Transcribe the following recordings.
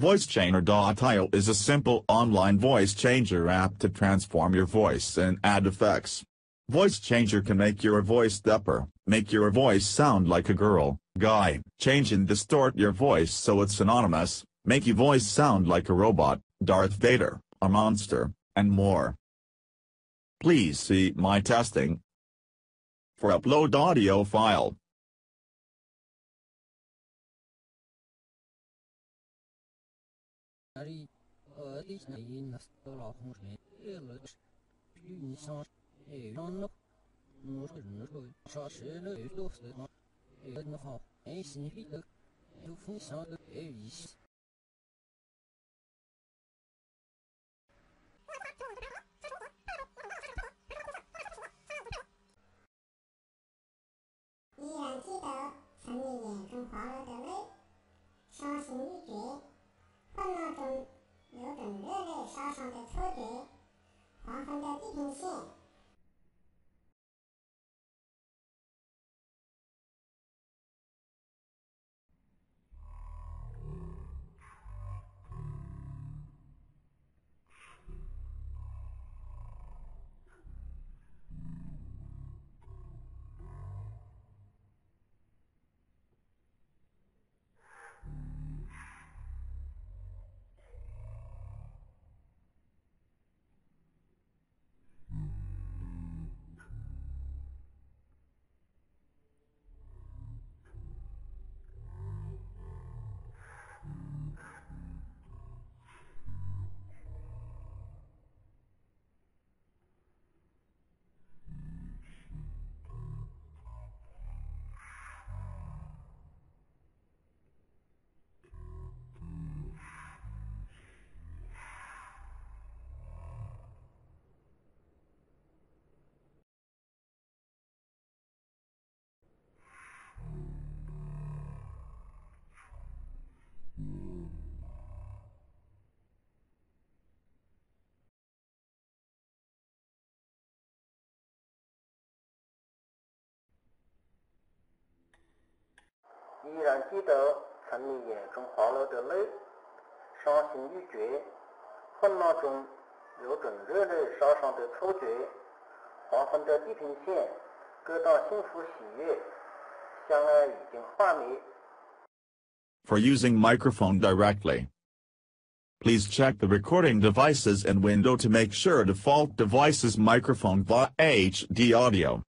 VoiceChanger.io is a simple online voice changer app to transform your voice and add effects. Voice Changer can make your voice deeper, make your voice sound like a girl, guy, change and distort your voice so it's anonymous, make your voice sound like a robot, Darth Vader, a monster, and more. Please see my testing. For upload audio file. Marie, Alice Nayin Astrologmus Ellis, Pünisans, Eyanok, Nurgurnugoy, Şaşırı Dostlar, Ednafa, Esnifilik, Dufunsalı, Evis, 黄昏的地平线。 For using microphone directly. Please check the recording devices and window to make sure default devices microphone via HD audio.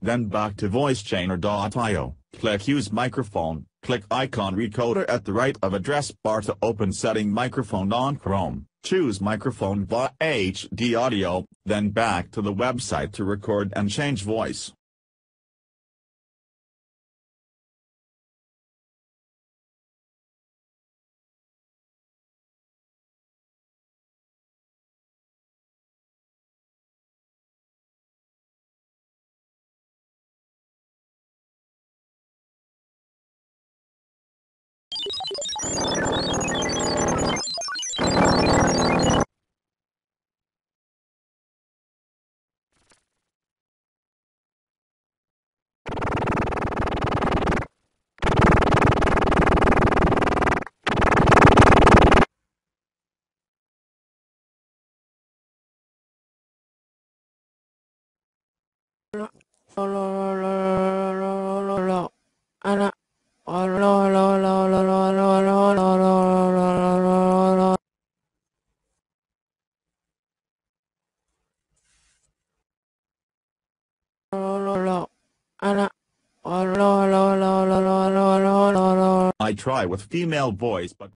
Then back to voicechanger.io click use microphone, click icon recorder at the right of address bar to open setting microphone on Chrome, choose microphone via HD audio, then back to the website to record and change voice. I try with female voice but